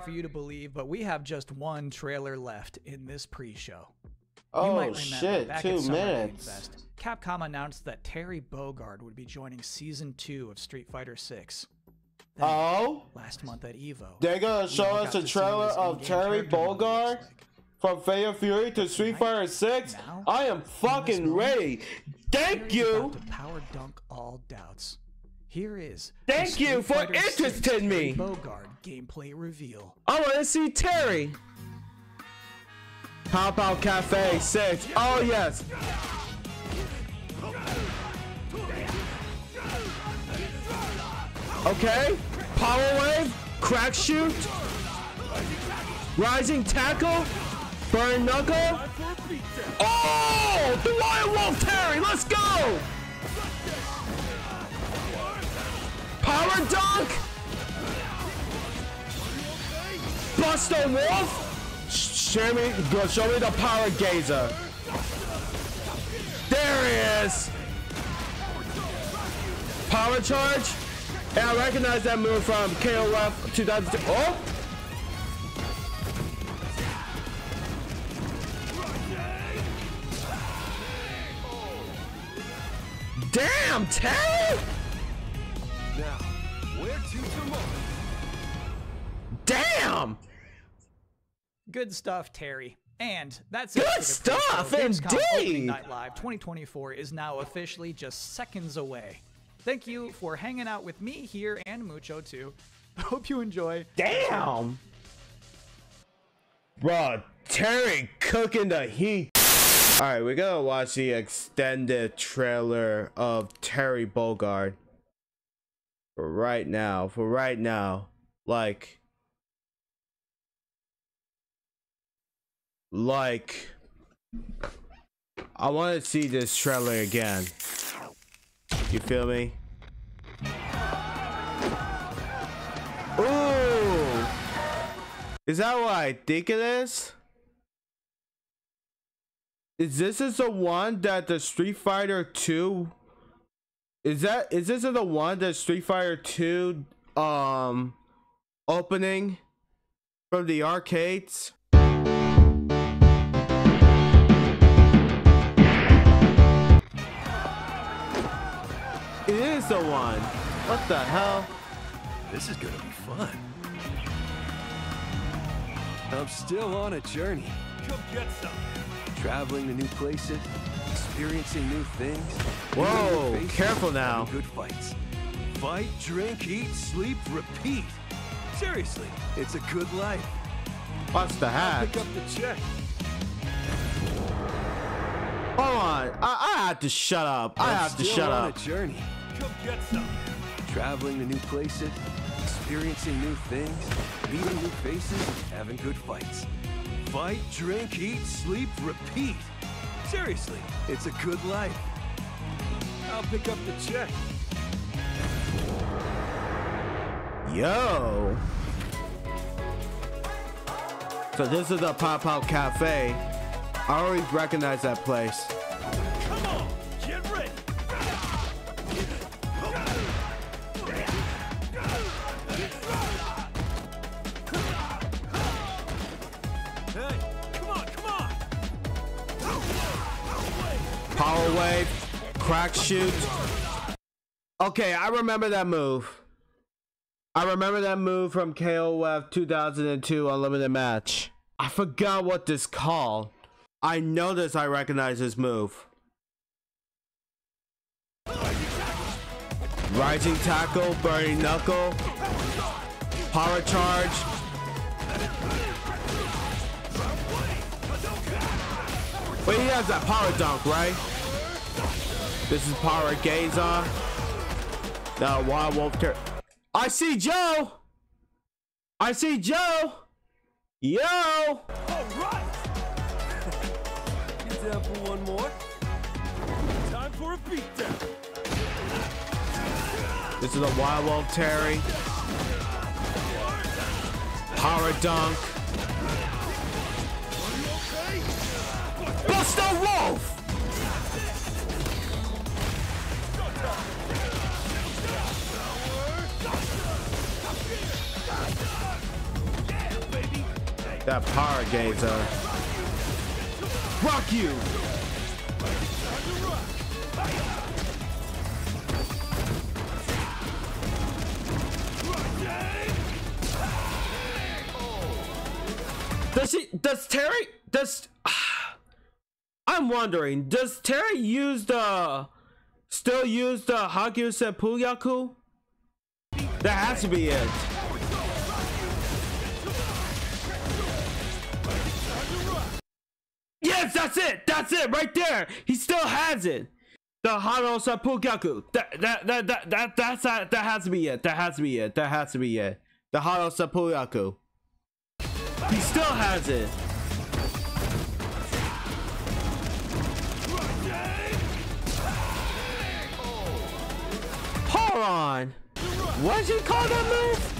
hard for you to believe, but we have just one trailer left in this pre-show. Oh remember shit, two minutes. Fest, Capcom announced that Terry Bogard would be joining Season 2 of Street Fighter 6. Then, Oh, last month at EVO. they're gonna show us a trailer of Terry Bogard like. from Fatal Fury to Street Fighter 6. now, I am fucking ready. Thank Terry's you. to power dunk all doubts. Here is Thank you for interesting me. Bogard gameplay reveal. I want to see Terry. Pao Pao Cafe 6. Oh, yes. Okay. Power Wave. Crack Shoot. Rising Tackle. Burn Knuckle. Oh! The Wild Wolf Terry. Let's go. Power Dunk. Buster Wolf? Show me, show me the power gazer. There he is. Power charge. And I recognize that move from KOF 2002. Oh! Damn, Terry! Now, where to tomorrow? Damn! Good stuff, Terry. And that's Good it. for the pre-show. stuff, Gamescom Opening indeed. Night Live 2024 is now officially just seconds away. Thank you for hanging out with me here and Mucho too. Hope you enjoy. Damn! Bro, Terry cooking the heat. Alright, we're gonna watch the extended trailer of Terry Bogard. For right now, for right now. Like. Like. I wanna see this trailer again. You feel me? Ooh! Is that what I think it is? Is this is the one that the Street Fighter 2 Is that is this the one that Street Fighter 2 um opening from the arcades? It is the one. What the hell? This is gonna be fun. I'm still on a journey. Come get some. Traveling to new places, experiencing new things. Whoa, careful now. Good fights. Fight, drink, eat, sleep, repeat. Seriously, it's a good life. What's the hat? Pick up the check. Hold on. I, I have to shut up. I I'm have to shut on up. a journey. Come get some. Traveling to new places, experiencing new things, meeting new faces, having good fights. Fight, drink, eat, sleep, repeat. Seriously, it's a good life. I'll pick up the check. Yo. So this is the Pao Pao Cafe. I already recognize that place. Come on, get ready. Hey, come on, come on. Power Wave, Crack Shoot. Okay, I remember that move. I remember that move from KOF 2002 Unlimited Match. I forgot what this called. I know this, I recognize this move. Rising Tackle, Burning Knuckle, Power Charge. Wait, he has that Power Dunk, right? This is Power Gazer. The Wild Wolf Ter- I see Joe! I see Joe! Yo! All right. you down for one more? Time for a beatdown. This is the Wild Wolf Terry. Power Dunk. Buster Wolf! That power gazer. Rock you! Does he? Does Terry? Does? I'm wondering. Does Terry use the? Still use the Hagyu Seppuyaku? That has to be it. That's it. That's it right there. He still has it. The Hano Seppuyaku. That that that that that that's that, that has to be it. That has to be it. That has to be it. The Hano Seppuyaku. He still has it. Hold on. What did you call that move?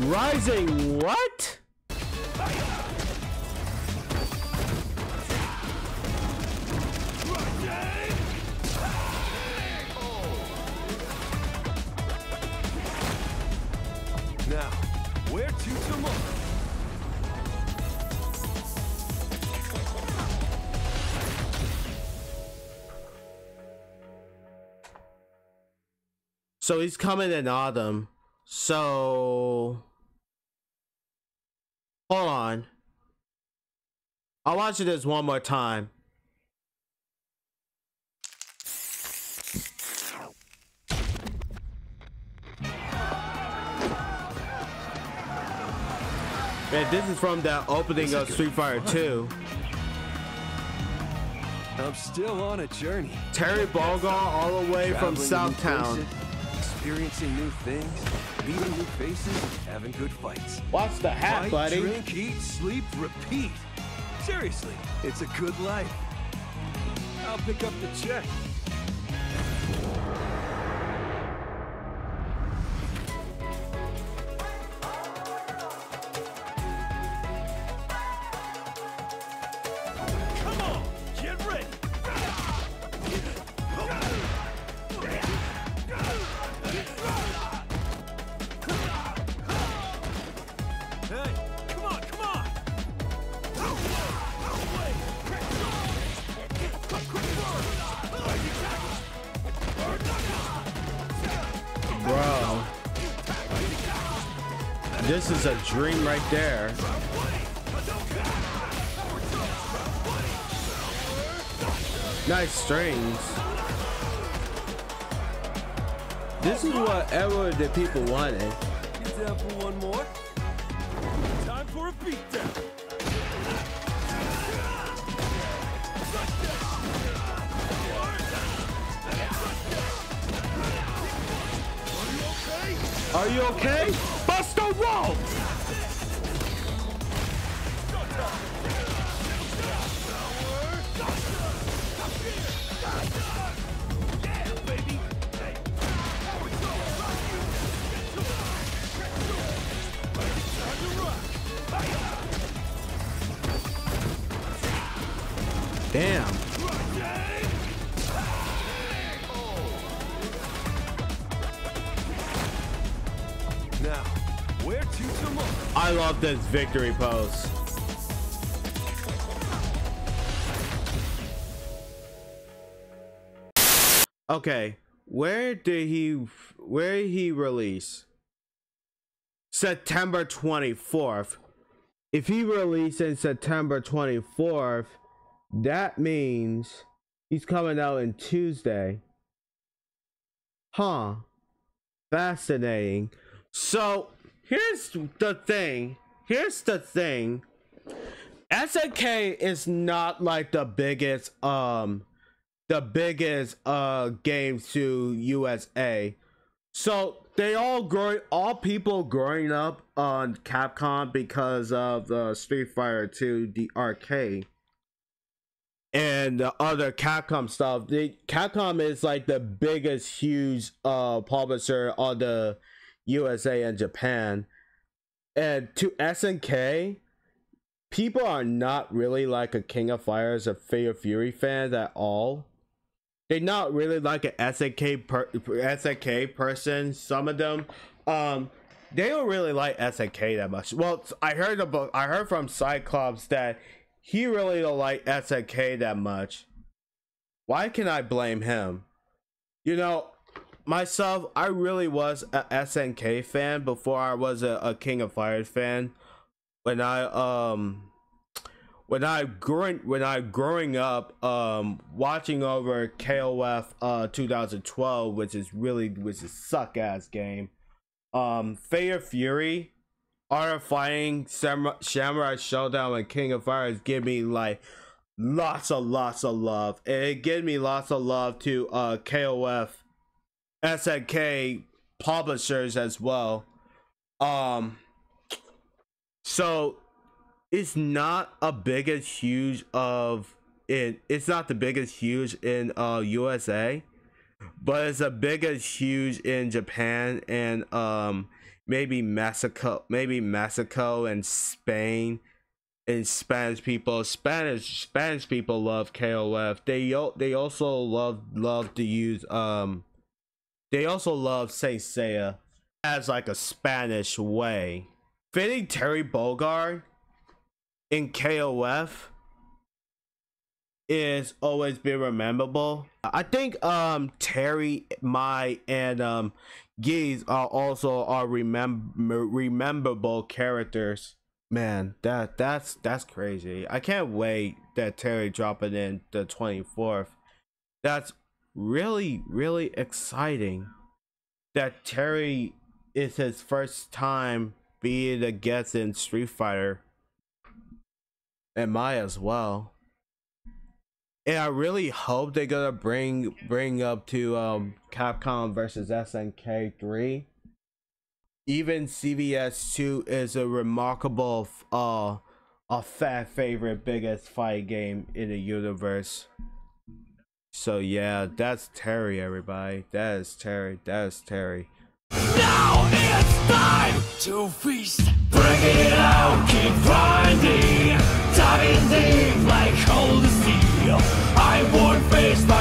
Rising what? Now, where to tomorrow? So he's coming in autumn. So hold on. I'll watch this one more time. Man, this is from the opening of Street Fighter 2. I'm still on a journey. Terry Bogard all the way from Southtown. Experiencing new things, meeting new faces, having good fights. Watch the hat, Fight, buddy. drink, eat, sleep, repeat. Seriously, it's a good life. I'll pick up the check. This is a dream right there. Nice strings. This is whatever the people wanted. You down for one more? Time for a beatdown. Are you okay? Wall! Damn. This victory pose. Okay, where did he where did he release? September 24th. If he released in September 24th, that means he's coming out in Tuesday. Huh. Fascinating. So here's the thing. Here's the thing. SNK is not like the biggest um the biggest uh games to USA. So they all grow all people growing up on Capcom because of the Street Fighter 2 the arcade and the other Capcom stuff. The Capcom is like the biggest huge uh publisher on the USA and Japan. And to SNK, people are not really like a King of Fighters or Fatal Fury fans at all. they're not really like an SNK per, SNK person. Some of them, um, they don't really like SNK that much. Well, I heard about I heard from Cyclops that he really don't like SNK that much. Why can I blame him? You know, myself, I really was a SNK fan before I was a, a King of Fighters fan. When I um when I growing when I growing up um watching over KOF uh 2012 which is really which is suck ass game um of Fury Art of Fighting Samurai, Samurai Shodown and King of Fighters give me like lots of lots of love and it gave me lots of love to uh KOF SNK publishers as well. Um so it's not a biggest huge of in it's not the biggest huge in uh USA but it's a biggest huge in Japan and um maybe Mexico maybe Mexico and Spain and Spanish people. Spanish Spanish people love KOF they they also love love to use um they also love Saint as like a Spanish way fitting Terry Bogard in KOF is always been rememberable. I think um Terry, Mai, and um Geese are also are remember rememberable characters. Man, that that's that's crazy. I can't wait that Terry dropping in the 24th. That's really really exciting. That Terry is his first time being a guest in Street Fighter and Mai as well. And I really hope they're gonna bring bring up to um, Capcom versus SNK three. Even CvS two is a remarkable uh a fan favorite biggest fight game in the universe. So yeah, that's Terry, everybody. That is Terry. That is Terry. Now it's time to feast. Bring it out, keep grinding, diving deep like cold steel. I won't face my.